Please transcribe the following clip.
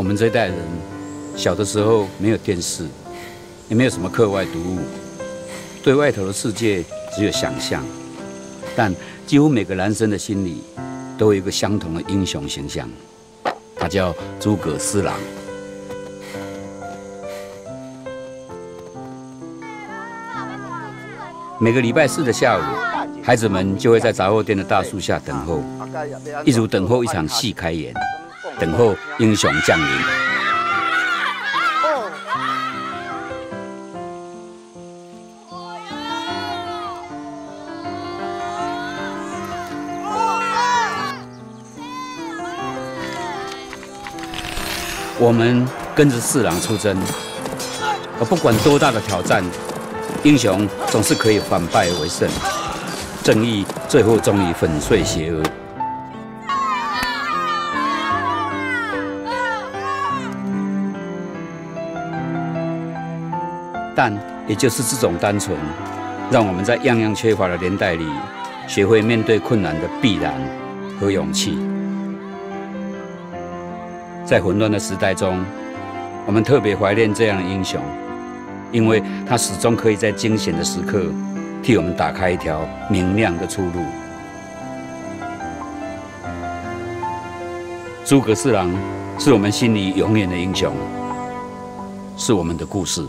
我们这一代人小的时候没有电视，也没有什么课外读物，对外头的世界只有想象。但几乎每个男生的心里都有一个相同的英雄形象，他叫诸葛四郎。每个礼拜四的下午，孩子们就会在杂货店的大树下等候，一如等候一场戏开演，等候英雄降临。我们跟着四郎出征，而不管多大的挑战。英雄总是可以反败为胜，正义最后终于粉碎邪恶。但也就是这种单纯，让我们在样样缺乏的年代里，学会面对困难的必然和勇气。在混乱的时代中，我们特别怀念这样的英雄。因为他始终可以在惊险的时刻，替我们打开一条明亮的出路。诸葛四郎是我们心里永远的英雄，是我们的故事。